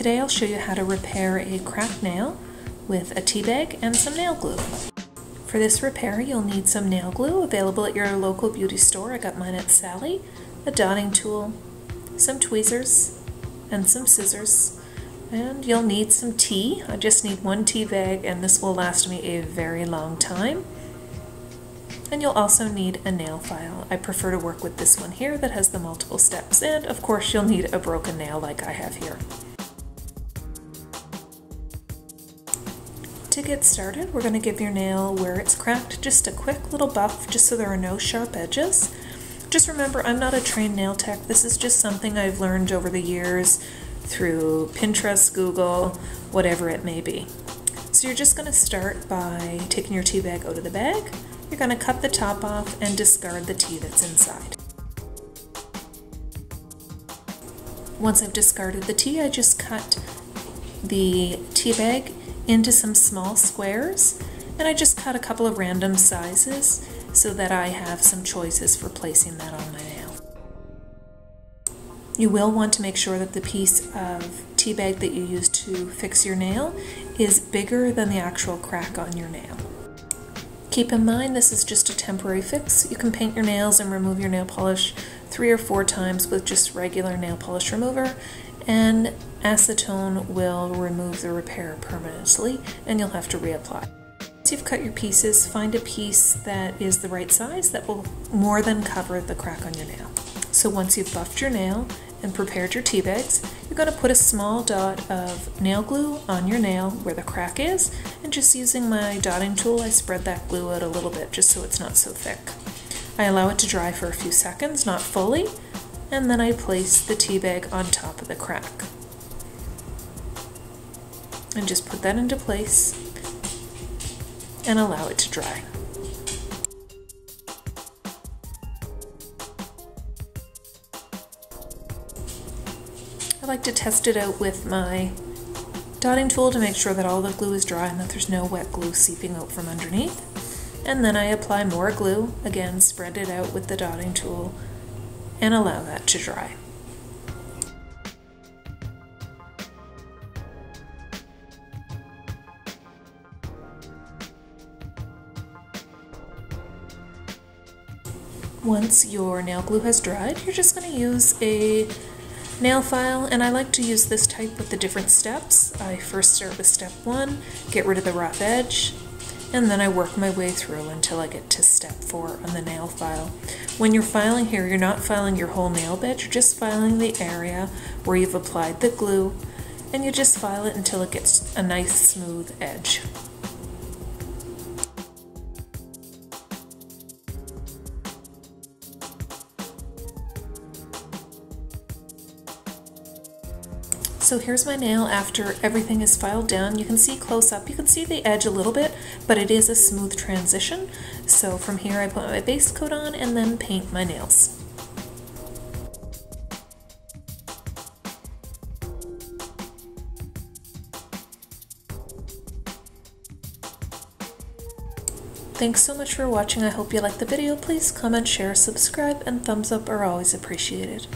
Today I'll show you how to repair a cracked nail with a tea bag and some nail glue. For this repair you'll need some nail glue available at your local beauty store. I got mine at Sally, a dotting tool, some tweezers, and some scissors. And you'll need some tea. I just need one tea bag and this will last me a very long time. And you'll also need a nail file. I prefer to work with this one here that has the multiple steps. And of course you'll need a broken nail like I have here. To get started, we're going to give your nail where it's cracked just a quick little buff just so there are no sharp edges. Just remember, I'm not a trained nail tech. This is just something I've learned over the years through Pinterest, Google, whatever it may be. So you're just going to start by taking your tea bag out of the bag. You're going to cut the top off and discard the tea that's inside. Once I've discarded the tea, I just cut the tea bag into some small squares and I just cut a couple of random sizes so that I have some choices for placing that on my nail. You will want to make sure that the piece of tea bag that you use to fix your nail is bigger than the actual crack on your nail. Keep in mind this is just a temporary fix. You can paint your nails and remove your nail polish three or four times with just regular nail polish remover and acetone will remove the repair permanently and you'll have to reapply. Once you've cut your pieces, find a piece that is the right size that will more than cover the crack on your nail. So once you've buffed your nail and prepared your tea bags, you're going to put a small dot of nail glue on your nail where the crack is and just using my dotting tool I spread that glue out a little bit just so it's not so thick. I allow it to dry for a few seconds, not fully, and then I place the tea bag on top of the crack. And just put that into place and allow it to dry. I like to test it out with my dotting tool to make sure that all the glue is dry and that there's no wet glue seeping out from underneath. And then I apply more glue, again spread it out with the dotting tool and allow that to dry. Once your nail glue has dried, you're just going to use a nail file, and I like to use this type with the different steps. I first start with step one, get rid of the rough edge, and then I work my way through until I get to step four on the nail file. When you're filing here, you're not filing your whole nail bed, you're just filing the area where you've applied the glue, and you just file it until it gets a nice smooth edge. So here's my nail after everything is filed down. You can see close up, you can see the edge a little bit, but it is a smooth transition. So from here I put my base coat on and then paint my nails. Thanks so much for watching. I hope you liked the video. Please comment, share, subscribe, and thumbs up are always appreciated.